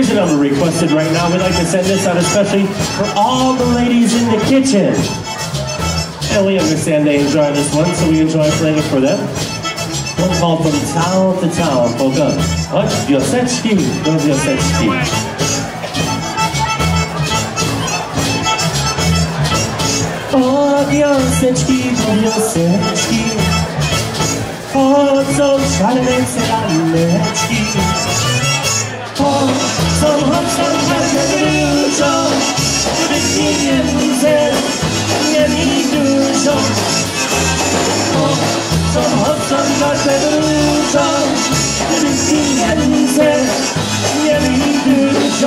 Here's a number requested right now. We'd like to send this out especially for all the ladies in the kitchen. And we understand they enjoy this one, so we enjoy playing it for them. One called From Town to Town, polka. Od wioseczki do wioseczki. Od wioseczki do wioseczki Chodzą szalne cyganeczki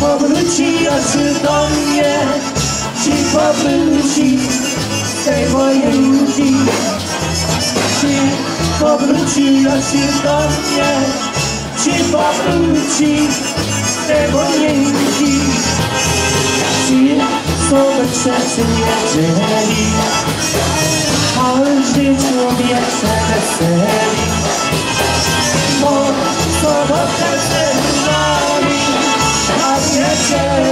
powróci oczy do mnie? Ci powróci z tej mojej ludzi. Ci powróci oczy do mnie? Ci powróci z tej mojej ludzi. Ci są przyjacieli A w życiu wieczne wesele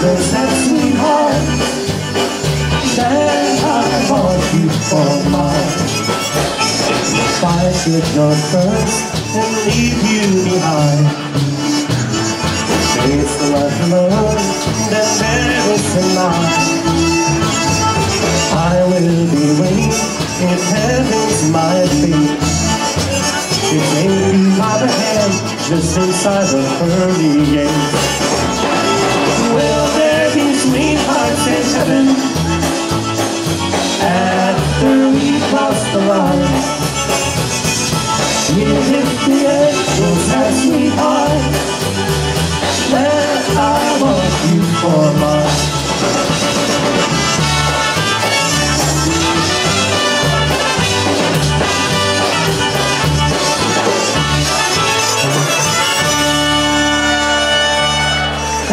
the angels have sweetheart Then I want you for mine Fight with your first and leave you behind. It's the life alone that never survive I will be waiting if heaven's my fate To take you by the hand just inside the pearly gate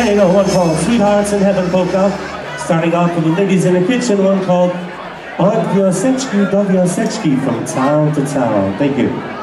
Hey, no, one called Sweethearts in Heaven polka. Starting off with the ladies in the kitchen, one called Od Wioseczki do Wioseczki from town to town. Thank you.